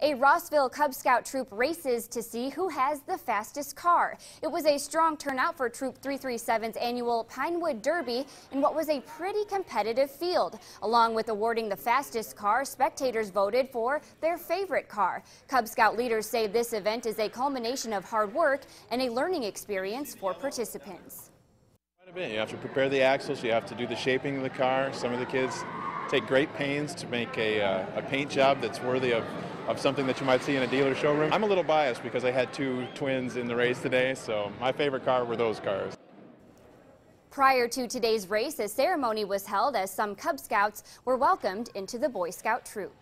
A Rossville Cub Scout troop races to see who has the fastest car. It was a strong turnout for Troop 337's annual Pinewood Derby in what was a pretty competitive field. Along with awarding the fastest car, spectators voted for their favorite car. Cub Scout leaders say this event is a culmination of hard work and a learning experience for participants. Quite a bit. You have to prepare the axles, you have to do the shaping of the car. Some of the kids take great pains to make a, uh, a paint job that's worthy of, of something that you might see in a dealer showroom. I'm a little biased because I had two twins in the race today, so my favorite car were those cars. Prior to today's race, a ceremony was held as some Cub Scouts were welcomed into the Boy Scout troop.